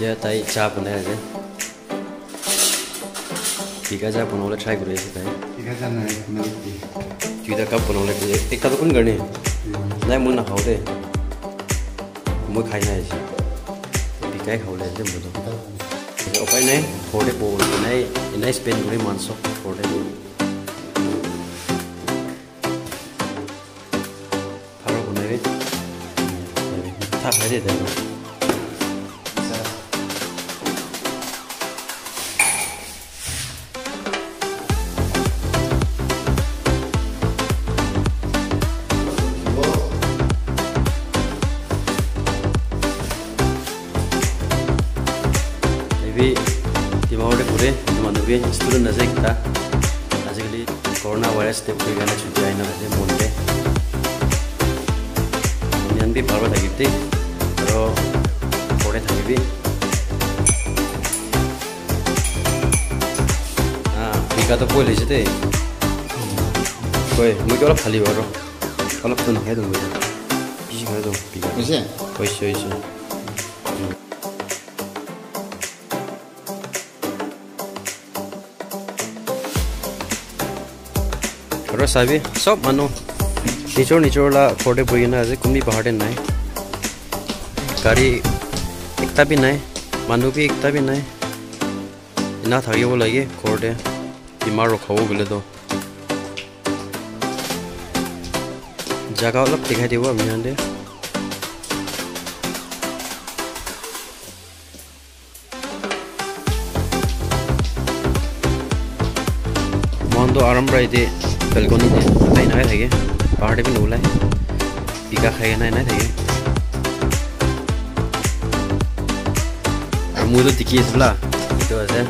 ताई चहा बनायचं पिकाचा बनवला ट्राय करूया काय पिकाचा नाही कप बनवला की एक एखादं पण गणे नाही म्हणून खावले मग खाई नाही पिकाय खावले ते म्हणतो उपाय नाही थोडे बोल नाही नाही स्पेन थोडे माणसं थोडे बोल फार बनवले थांबायचे त्याला এবি ডিমাগুৰিতে ঘূৰে মানুহবি ষ্টুডেণ্ট আছে এইকেইটা আজিকালি কৰোণা ভাইৰাছ ষ্টেপ কৰি কাৰণে ছুটি আহি নাথাকে মনতে মনিয়ানবি ভাল থাকিবি দেই আৰু ঘৰতে থাকিবি পিকাটো কৈ লৈছে দেই কৈ মই অলপ অলপতো নাখাই দিওঁ মই বেছি খাই দিওঁ পিকা আৰু চাবি চব মানুহ নিজৰ নিজৰ ঘৰতে বহি কিনে আজি কোনোবি পাহাৰতে নাই গাড়ী একটা বি নাই মানুহ বি একটা বি নাই এনা থাকিব লাগে ঘৰতে ইমান ৰখাব বোলেতো জাগা অলপ দেখাই দিব আপুনি মনটো আৰম্ভ এতিয়া পাহাৰতে পিনে ওলাই পিকা খাই নাই নাই থাকে আৰু মোৰতো টিকি আছে বোলা এইটো আছে